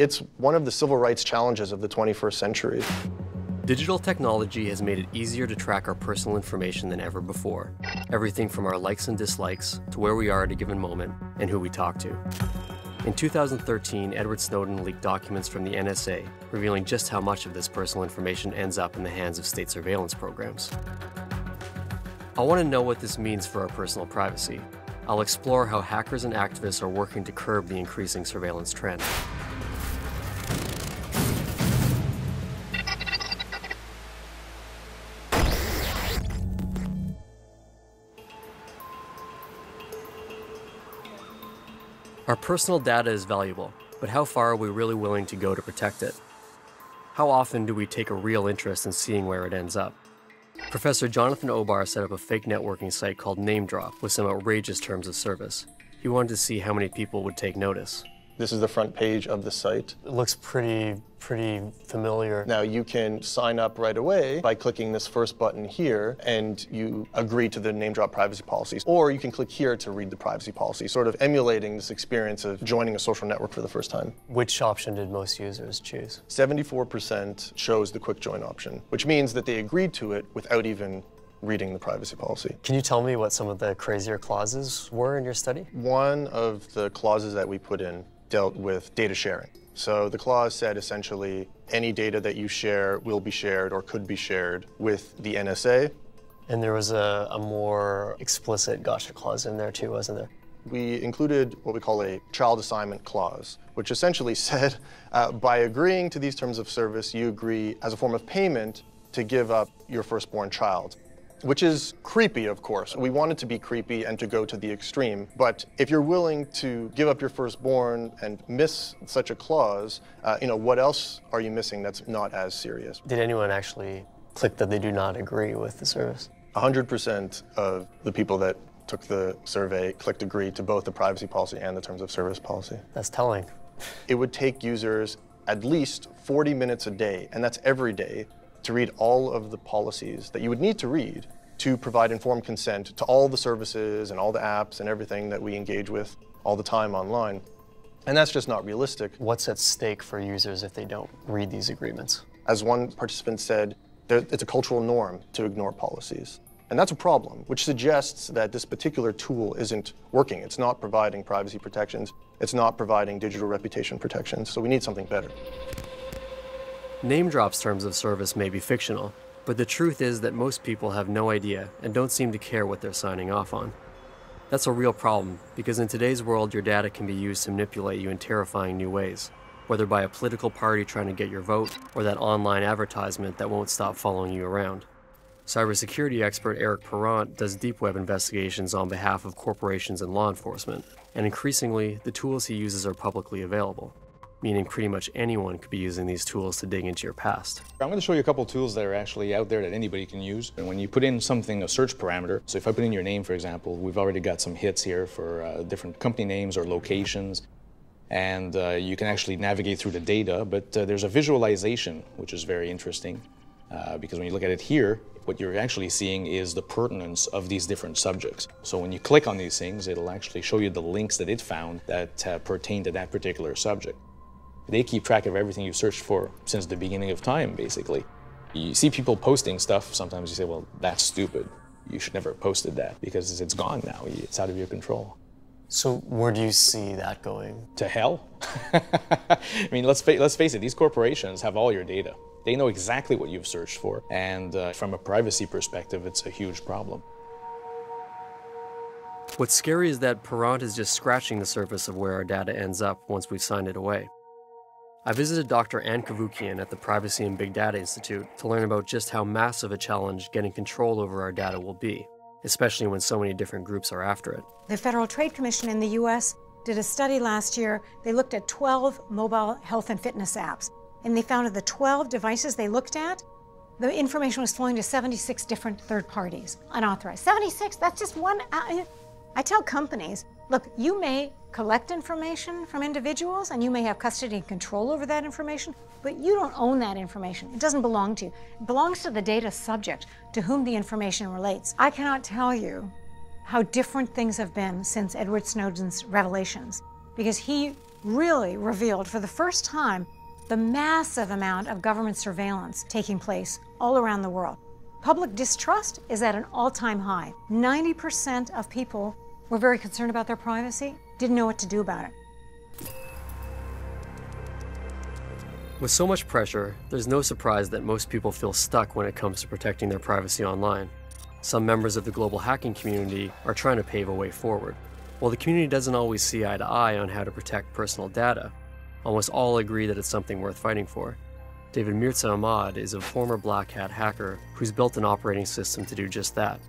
It's one of the civil rights challenges of the 21st century. Digital technology has made it easier to track our personal information than ever before. Everything from our likes and dislikes to where we are at a given moment and who we talk to. In 2013, Edward Snowden leaked documents from the NSA revealing just how much of this personal information ends up in the hands of state surveillance programs. I want to know what this means for our personal privacy. I'll explore how hackers and activists are working to curb the increasing surveillance trend. Our personal data is valuable, but how far are we really willing to go to protect it? How often do we take a real interest in seeing where it ends up? Professor Jonathan Obar set up a fake networking site called NameDrop with some outrageous terms of service. He wanted to see how many people would take notice. This is the front page of the site. It looks pretty, pretty familiar. Now you can sign up right away by clicking this first button here and you agree to the NameDrop privacy policies. Or you can click here to read the privacy policy, sort of emulating this experience of joining a social network for the first time. Which option did most users choose? 74% chose the quick join option, which means that they agreed to it without even reading the privacy policy. Can you tell me what some of the crazier clauses were in your study? One of the clauses that we put in dealt with data sharing. So the clause said essentially any data that you share will be shared or could be shared with the NSA. And there was a, a more explicit gotcha clause in there too, wasn't there? We included what we call a child assignment clause, which essentially said uh, by agreeing to these terms of service, you agree as a form of payment to give up your firstborn child which is creepy, of course. We want it to be creepy and to go to the extreme. But if you're willing to give up your firstborn and miss such a clause, uh, you know, what else are you missing that's not as serious? Did anyone actually click that they do not agree with the service? 100% of the people that took the survey clicked agree to both the privacy policy and the terms of service policy. That's telling. It would take users at least 40 minutes a day, and that's every day, to read all of the policies that you would need to read to provide informed consent to all the services and all the apps and everything that we engage with all the time online. And that's just not realistic. What's at stake for users if they don't read these agreements? As one participant said, it's a cultural norm to ignore policies. And that's a problem, which suggests that this particular tool isn't working. It's not providing privacy protections. It's not providing digital reputation protections. So we need something better. NameDrop's terms of service may be fictional, but the truth is that most people have no idea and don't seem to care what they're signing off on. That's a real problem because in today's world, your data can be used to manipulate you in terrifying new ways, whether by a political party trying to get your vote or that online advertisement that won't stop following you around. Cybersecurity expert Eric Parent does deep web investigations on behalf of corporations and law enforcement, and increasingly, the tools he uses are publicly available meaning pretty much anyone could be using these tools to dig into your past. I'm going to show you a couple tools that are actually out there that anybody can use. And when you put in something, a search parameter, so if I put in your name, for example, we've already got some hits here for uh, different company names or locations. And uh, you can actually navigate through the data, but uh, there's a visualization, which is very interesting. Uh, because when you look at it here, what you're actually seeing is the pertinence of these different subjects. So when you click on these things, it'll actually show you the links that it found that uh, pertain to that particular subject. They keep track of everything you've searched for since the beginning of time, basically. You see people posting stuff, sometimes you say, well, that's stupid. You should never have posted that because it's gone now. It's out of your control. So where do you see that going? To hell? I mean, let's, fa let's face it, these corporations have all your data. They know exactly what you've searched for, and uh, from a privacy perspective, it's a huge problem. What's scary is that Parent is just scratching the surface of where our data ends up once we've signed it away. I visited Dr. Ann Cavoukian at the Privacy and Big Data Institute to learn about just how massive a challenge getting control over our data will be, especially when so many different groups are after it. The Federal Trade Commission in the US did a study last year. They looked at 12 mobile health and fitness apps, and they found that the 12 devices they looked at, the information was flowing to 76 different third parties, unauthorized. 76, that's just one. Uh, I tell companies, look, you may collect information from individuals and you may have custody and control over that information, but you don't own that information. It doesn't belong to you. It belongs to the data subject to whom the information relates. I cannot tell you how different things have been since Edward Snowden's revelations because he really revealed for the first time the massive amount of government surveillance taking place all around the world. Public distrust is at an all time high. 90% of people were very concerned about their privacy, didn't know what to do about it. With so much pressure, there's no surprise that most people feel stuck when it comes to protecting their privacy online. Some members of the global hacking community are trying to pave a way forward. While the community doesn't always see eye to eye on how to protect personal data, almost all agree that it's something worth fighting for. David Mirza Ahmad is a former Black Hat hacker who's built an operating system to do just that.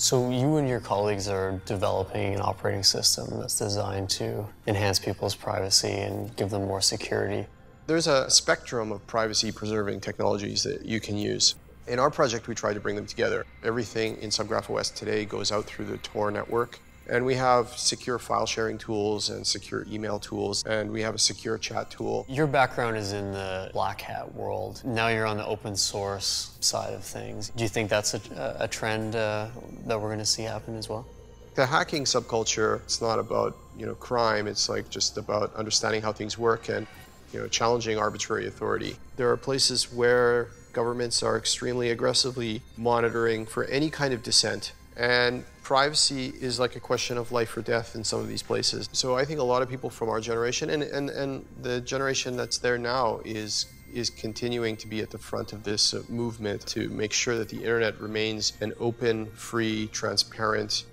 So you and your colleagues are developing an operating system that's designed to enhance people's privacy and give them more security. There's a spectrum of privacy preserving technologies that you can use. In our project, we tried to bring them together. Everything in SubGraph OS today goes out through the Tor network. And we have secure file sharing tools and secure email tools, and we have a secure chat tool. Your background is in the Black Hat world. Now you're on the open source side of things. Do you think that's a, a trend uh, that we're going to see happen as well? The hacking subculture, it's not about you know crime. It's like just about understanding how things work and you know, challenging arbitrary authority. There are places where governments are extremely aggressively monitoring for any kind of dissent. And privacy is like a question of life or death in some of these places. So I think a lot of people from our generation and, and, and the generation that's there now is is continuing to be at the front of this uh, movement to make sure that the internet remains an open, free, transparent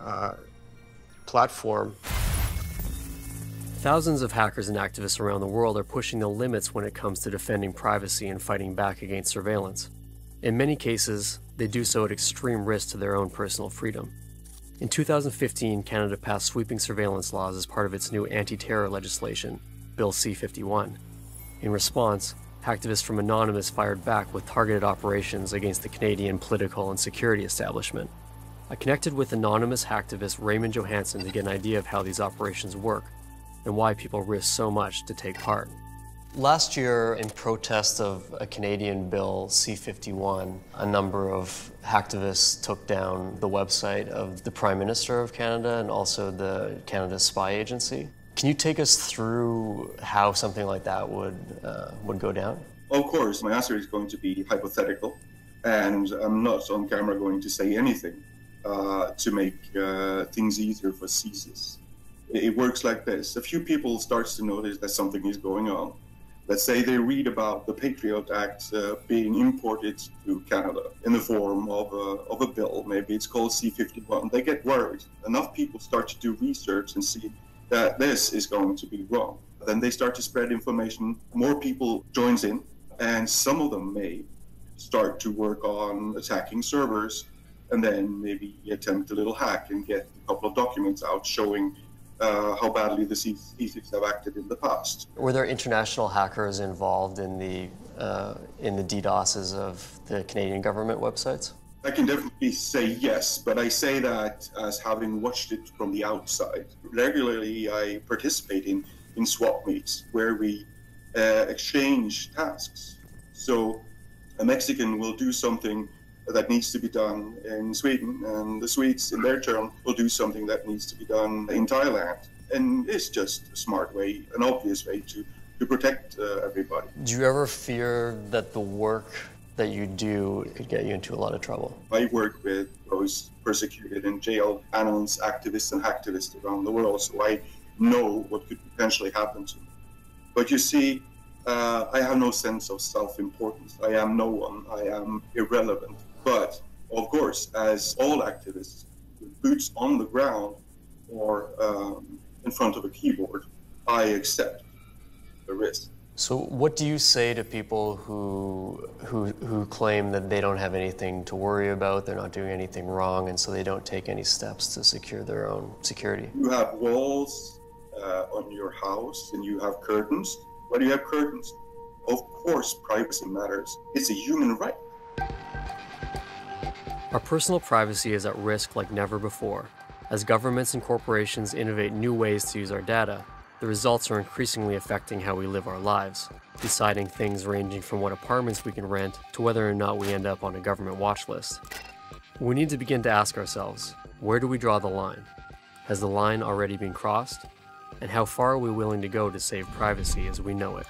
uh, platform Thousands of hackers and activists around the world are pushing the limits when it comes to defending privacy and fighting back against surveillance. In many cases, they do so at extreme risk to their own personal freedom. In 2015, Canada passed sweeping surveillance laws as part of its new anti terror legislation, Bill C 51. In response, activists from Anonymous fired back with targeted operations against the Canadian political and security establishment. I connected with Anonymous hacktivist Raymond Johansen to get an idea of how these operations work and why people risk so much to take part. Last year, in protest of a Canadian bill, C51, a number of hacktivists took down the website of the Prime Minister of Canada and also the Canada Spy Agency. Can you take us through how something like that would, uh, would go down? Of course, my answer is going to be hypothetical, and I'm not on camera going to say anything uh, to make uh, things easier for CSIS it works like this. A few people starts to notice that something is going on. Let's say they read about the Patriot Act uh, being imported to Canada in the form of a, of a bill. Maybe it's called C51. They get worried. Enough people start to do research and see that this is going to be wrong. Then they start to spread information. More people joins in, and some of them may start to work on attacking servers, and then maybe attempt a little hack and get a couple of documents out showing uh, how badly the CSIS have acted in the past. Were there international hackers involved in the uh, in the DDoSs of the Canadian government websites? I can definitely say yes, but I say that as having watched it from the outside. Regularly, I participate in, in swap meets where we uh, exchange tasks. So a Mexican will do something that needs to be done in Sweden, and the Swedes, in their turn, will do something that needs to be done in Thailand. And it's just a smart way, an obvious way to, to protect uh, everybody. Do you ever fear that the work that you do could get you into a lot of trouble? I work with those persecuted and jailed anonymous activists and hacktivists around the world, so I know what could potentially happen to me. But you see, uh, I have no sense of self importance. I am no one. I am irrelevant. But of course, as all activists, boots on the ground or um, in front of a keyboard, I accept the risk. So, what do you say to people who, who, who claim that they don't have anything to worry about, they're not doing anything wrong, and so they don't take any steps to secure their own security? You have walls uh, on your house and you have curtains. Why do you have curtains? Of course, privacy matters. It's a human right. Our personal privacy is at risk like never before. As governments and corporations innovate new ways to use our data, the results are increasingly affecting how we live our lives, deciding things ranging from what apartments we can rent to whether or not we end up on a government watch list. We need to begin to ask ourselves where do we draw the line? Has the line already been crossed? And how far are we willing to go to save privacy as we know it?